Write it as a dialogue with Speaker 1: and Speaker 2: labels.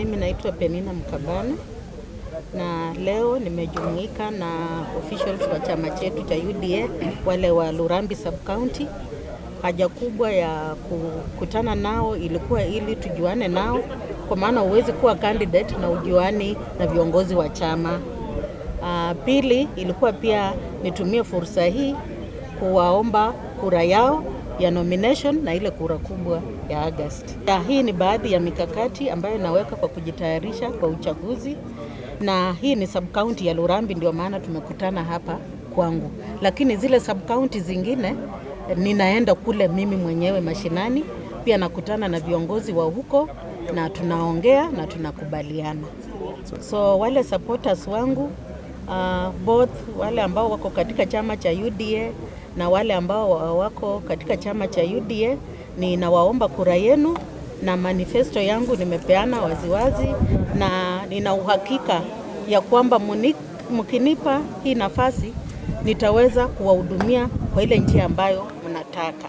Speaker 1: Mimi naitwa Penina Mkabana na leo nimejumuika na officials wa chama chetu cha UDA wale wa Lurambi sub county. Haja kubwa ya kukutana nao ilikuwa ili tujuane nao, kwa maana huwezi kuwa candidate na ujuani na viongozi wa chama. Uh, pili ilikuwa pia nitumie fursa hii kuwaomba kura yao ya nomination na ile kura kubwa ya August. Ya, hii ni baadhi ya mikakati ambayo inaweka kwa kujitayarisha kwa uchaguzi, na hii ni sub county ya Lurambi, ndio maana tumekutana hapa kwangu, lakini zile sub county zingine ninaenda kule mimi mwenyewe mashinani, pia nakutana na viongozi wa huko na tunaongea na tunakubaliana. So wale supporters wangu uh, both wale ambao wako katika chama cha UDA na wale ambao wako katika chama cha UDA, ninawaomba kura yenu, na manifesto yangu nimepeana waziwazi, na nina uhakika ya kwamba mkinipa hii nafasi nitaweza kuwahudumia kwa ile njia ambayo mnataka.